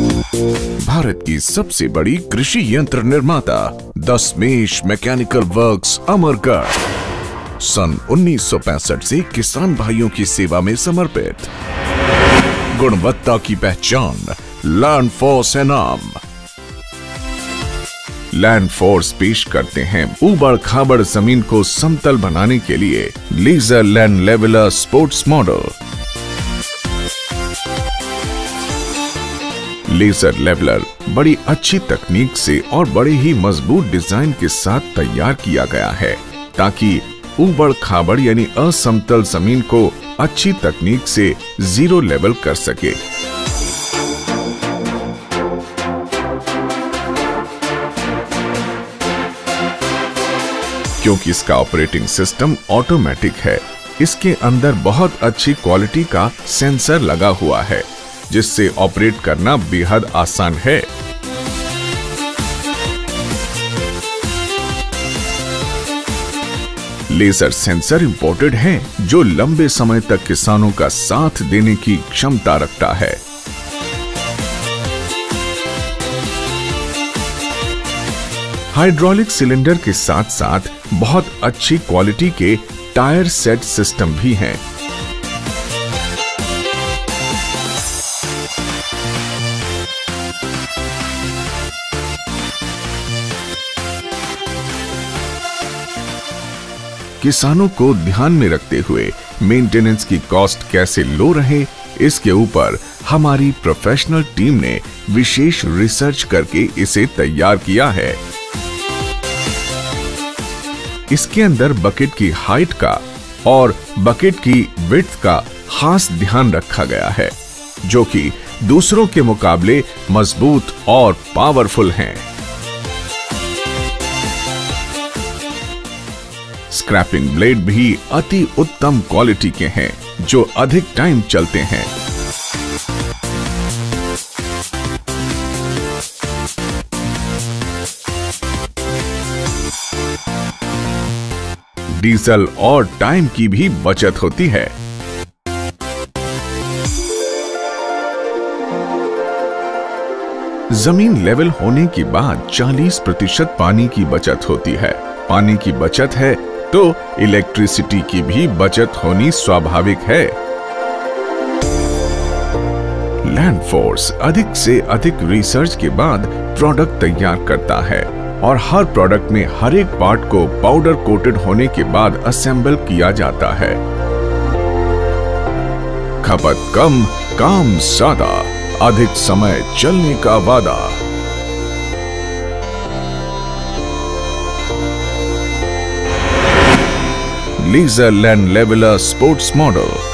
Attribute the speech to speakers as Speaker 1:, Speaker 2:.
Speaker 1: भारत की सबसे बड़ी कृषि यंत्र निर्माता, दसमेश मैकेनिकल वर्क्स अमरगढ़। सन 1965 से किसान भाइयों की सेवा में समर्पित। गुणवत्ता की पहचान लैंड फोर्स एनाम लैंड फोर्स पेश करते हैं उबड़ खाबड़ ज़मीन को समतल बनाने के लिए laser land leveller sports model laser leveller, बड़ी अच्छी तकनीक से और बड़े ही मज़बूत डिज़ाइन के साथ तैयार किया गया है, ताकि उबड़ खाबड़ यानी असमतल ज़मीन को अच्छी तकनीक से ज़ीरो लेवल कर सके। क्योंकि इसका ऑपरेटिंग सिस्टम ऑटोमेटिक है, इसके अंदर बहुत अच्छी क्वालिटी का सेंसर लगा हुआ है। जिससे ऑपरेट करना बेहद आसान है। लेजर सेंसर इंपोर्टेड है, जो लंबे समय तक किसानों का साथ देने की क्षमता रखता है। हाइड्रोलिक सिलेंडर के साथ साथ बहुत अच्छी क्वालिटी के टायर सेट सिस्टम भी हैं। किसानों को ध्यान में रखते हुए मेंटेनेंस की कॉस्ट कैसे लो रहे, इसके ऊपर हमारी प्रोफेशनल टीम ने विशेष रिसर्च करके इसे तैयार किया है इसके अंदर बकेट की हाइट का और बकेट की विड्थ का खास ध्यान रखा गया है, जो कि दूसरों के मुकाबले मज़बूत और पावरफुल हैं। स्क्रैपिंग ब्लेड भी अति उत्तम क्वालिटी के हैं, जो अधिक टाइम चलते हैं। डीजल और टाइम की भी बचत होती है। ज़मीन लेवल होने के बाद 40 प्रतिशत पानी की बचत होती है। पानी की बचत है तो इलेक्ट्रिसिटी की भी बचत होनी स्वाभाविक है। लैंड फोर्स अधिक से अधिक रिसर्च के बाद प्रोडक्ट तैयार करता है और हर प्रोडक्ट में हर एक पार्ट को पाउडर कोटेड होने के बाद असेंबल किया जाता है। खपत कम, काम ज़्यादा, अधिक समय चलने का वादा। Laser land leveller sports model